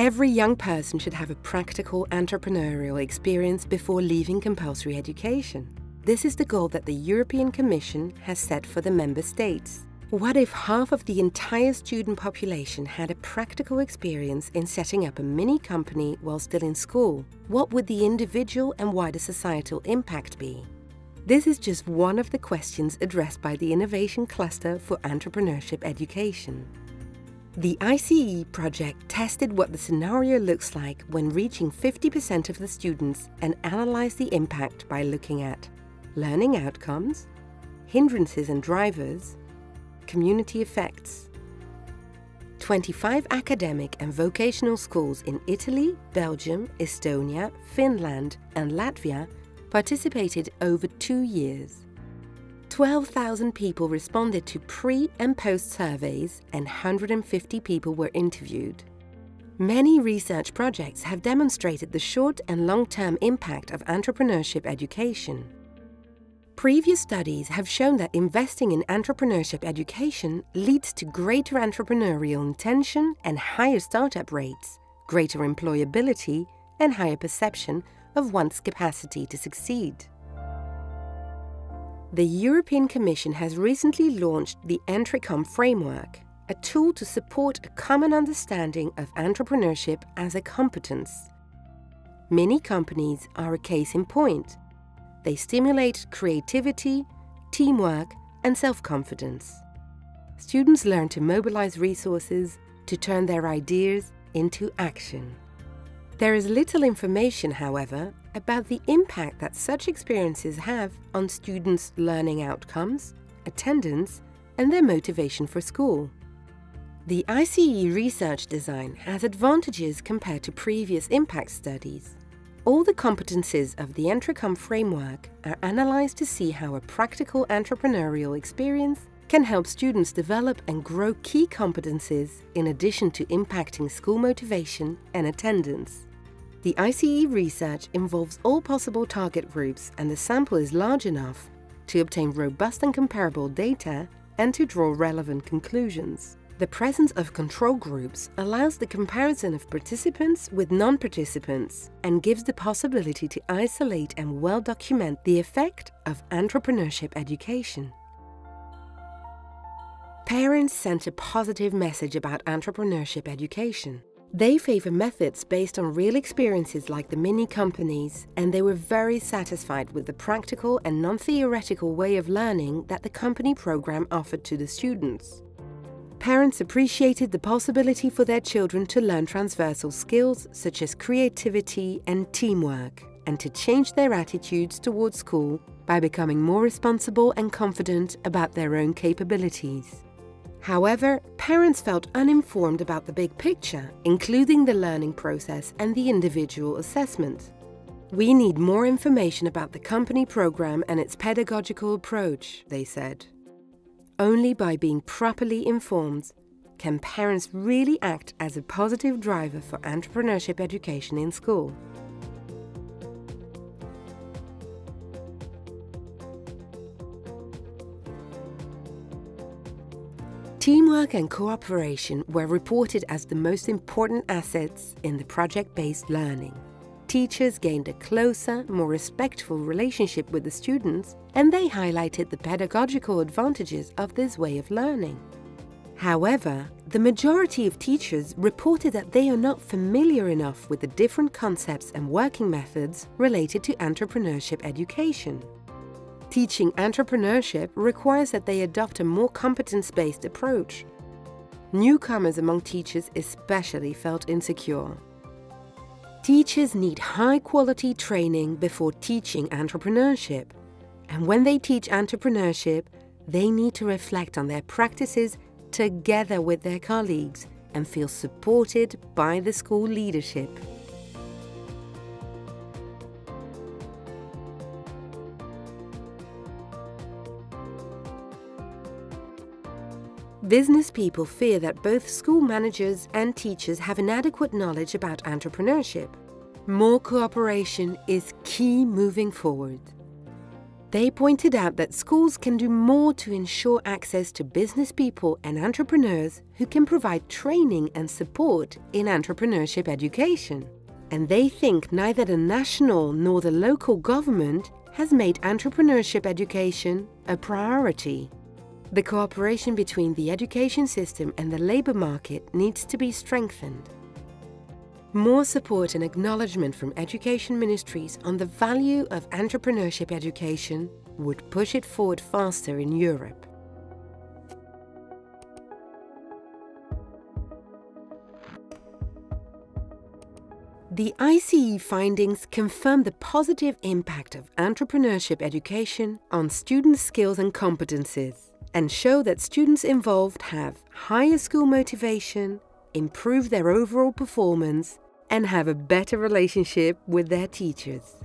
Every young person should have a practical entrepreneurial experience before leaving compulsory education. This is the goal that the European Commission has set for the member states. What if half of the entire student population had a practical experience in setting up a mini company while still in school? What would the individual and wider societal impact be? This is just one of the questions addressed by the Innovation Cluster for Entrepreneurship Education. The ICE project tested what the scenario looks like when reaching 50% of the students and analyzed the impact by looking at learning outcomes, hindrances and drivers, community effects. 25 academic and vocational schools in Italy, Belgium, Estonia, Finland and Latvia participated over two years. 12,000 people responded to pre and post surveys and 150 people were interviewed. Many research projects have demonstrated the short and long-term impact of entrepreneurship education. Previous studies have shown that investing in entrepreneurship education leads to greater entrepreneurial intention and higher startup rates, greater employability, and higher perception of one's capacity to succeed. The European Commission has recently launched the EntreComp framework, a tool to support a common understanding of entrepreneurship as a competence. Mini companies are a case in point. They stimulate creativity, teamwork, and self-confidence. Students learn to mobilize resources to turn their ideas into action. There is little information, however, about the impact that such experiences have on students' learning outcomes, attendance, and their motivation for school. The ICE research design has advantages compared to previous impact studies. All the competencies of the EntreComp framework are analyzed to see how a practical entrepreneurial experience can help students develop and grow key competencies in addition to impacting school motivation and attendance. The ICE research involves all possible target groups and the sample is large enough to obtain robust and comparable data and to draw relevant conclusions. The presence of control groups allows the comparison of participants with non-participants and gives the possibility to isolate and well document the effect of entrepreneurship education. Parents sent a positive message about entrepreneurship education. They favor methods based on real experiences like the mini companies, and they were very satisfied with the practical and non theoretical way of learning that the company program offered to the students. Parents appreciated the possibility for their children to learn transversal skills such as creativity and teamwork, and to change their attitudes towards school by becoming more responsible and confident about their own capabilities. However, parents felt uninformed about the big picture, including the learning process and the individual assessment. We need more information about the company program and its pedagogical approach, they said. Only by being properly informed can parents really act as a positive driver for entrepreneurship education in school. Teamwork and cooperation were reported as the most important assets in the project-based learning. Teachers gained a closer, more respectful relationship with the students, and they highlighted the pedagogical advantages of this way of learning. However, the majority of teachers reported that they are not familiar enough with the different concepts and working methods related to entrepreneurship education. Teaching entrepreneurship requires that they adopt a more competence-based approach. Newcomers among teachers especially felt insecure. Teachers need high-quality training before teaching entrepreneurship. And when they teach entrepreneurship, they need to reflect on their practices together with their colleagues and feel supported by the school leadership. Business people fear that both school managers and teachers have inadequate knowledge about entrepreneurship. More cooperation is key moving forward. They pointed out that schools can do more to ensure access to business people and entrepreneurs who can provide training and support in entrepreneurship education. And they think neither the national nor the local government has made entrepreneurship education a priority. The cooperation between the education system and the labour market needs to be strengthened. More support and acknowledgement from education ministries on the value of entrepreneurship education would push it forward faster in Europe. The ICE findings confirm the positive impact of entrepreneurship education on students' skills and competencies and show that students involved have higher school motivation, improve their overall performance, and have a better relationship with their teachers.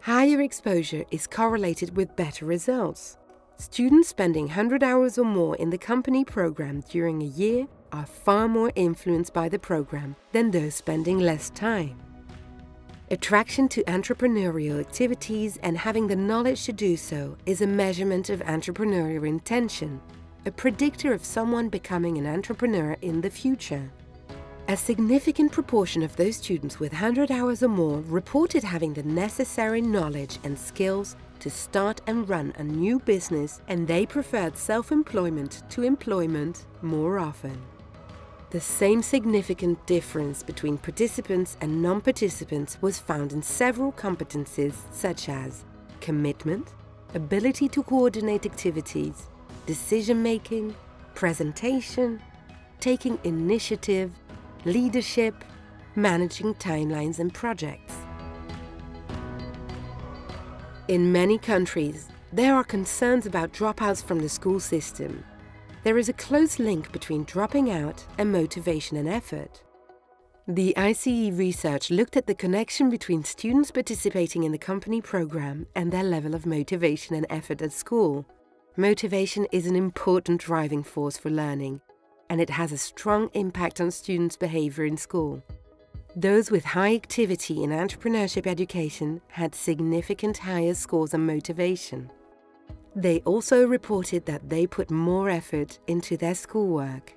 Higher exposure is correlated with better results. Students spending 100 hours or more in the company program during a year are far more influenced by the program than those spending less time. Attraction to entrepreneurial activities and having the knowledge to do so is a measurement of entrepreneurial intention, a predictor of someone becoming an entrepreneur in the future. A significant proportion of those students with 100 hours or more reported having the necessary knowledge and skills to start and run a new business and they preferred self-employment to employment more often. The same significant difference between participants and non-participants was found in several competencies such as commitment, ability to coordinate activities, decision-making, presentation, taking initiative, leadership, managing timelines and projects. In many countries, there are concerns about dropouts from the school system there is a close link between dropping out and motivation and effort. The ICE research looked at the connection between students participating in the company program and their level of motivation and effort at school. Motivation is an important driving force for learning, and it has a strong impact on students' behavior in school. Those with high activity in entrepreneurship education had significant higher scores on motivation. They also reported that they put more effort into their schoolwork.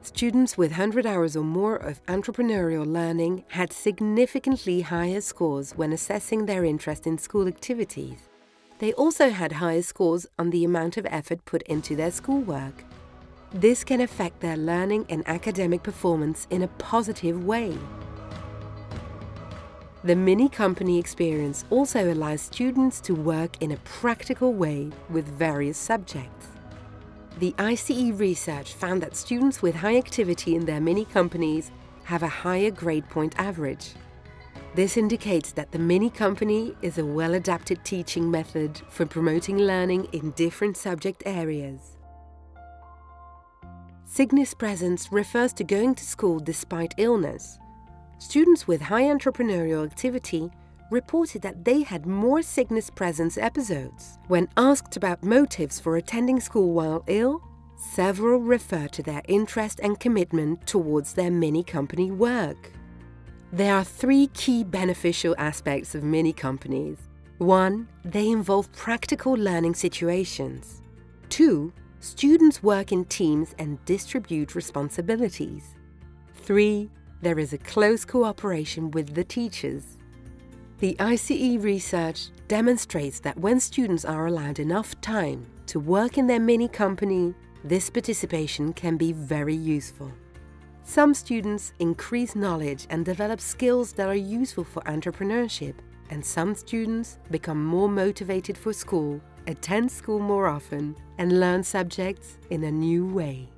Students with 100 hours or more of entrepreneurial learning had significantly higher scores when assessing their interest in school activities. They also had higher scores on the amount of effort put into their schoolwork. This can affect their learning and academic performance in a positive way. The mini company experience also allows students to work in a practical way with various subjects. The ICE research found that students with high activity in their mini companies have a higher grade point average. This indicates that the mini company is a well-adapted teaching method for promoting learning in different subject areas. sickness presence refers to going to school despite illness, Students with high entrepreneurial activity reported that they had more sickness presence episodes. When asked about motives for attending school while ill, several refer to their interest and commitment towards their mini company work. There are three key beneficial aspects of mini companies. One, they involve practical learning situations. Two, students work in teams and distribute responsibilities. Three, there is a close cooperation with the teachers. The ICE research demonstrates that when students are allowed enough time to work in their mini company, this participation can be very useful. Some students increase knowledge and develop skills that are useful for entrepreneurship, and some students become more motivated for school, attend school more often, and learn subjects in a new way.